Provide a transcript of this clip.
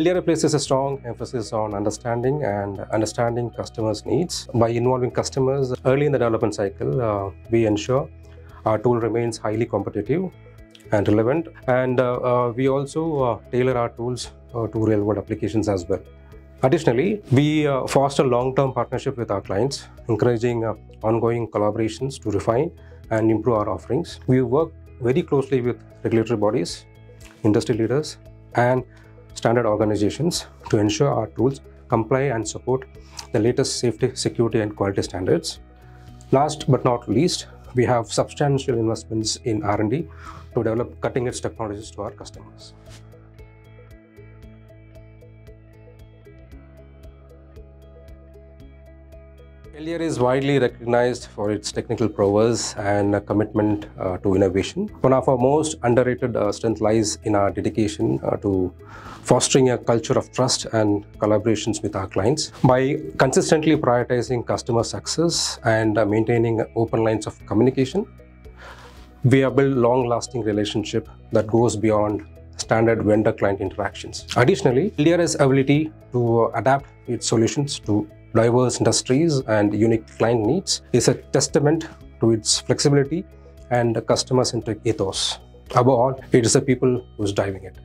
LDRA places a strong emphasis on understanding and understanding customers' needs. By involving customers early in the development cycle, uh, we ensure our tool remains highly competitive and relevant. And uh, uh, we also uh, tailor our tools uh, to real world applications as well. Additionally, we uh, foster long term partnership with our clients, encouraging ongoing collaborations to refine and improve our offerings. We work very closely with regulatory bodies, industry leaders, and standard organizations to ensure our tools comply and support the latest safety, security, and quality standards. Last but not least, we have substantial investments in R&D to develop cutting-edge technologies to our customers. LDRA is widely recognized for its technical prowess and uh, commitment uh, to innovation. One of our most underrated uh, strength lies in our dedication uh, to fostering a culture of trust and collaborations with our clients. By consistently prioritizing customer success and uh, maintaining open lines of communication, we have built long-lasting relationship that goes beyond standard vendor-client interactions. Additionally, LDRA's ability to adapt its solutions to diverse industries and unique client needs is a testament to its flexibility and customer-centric ethos. Above all, it is the people who's driving it.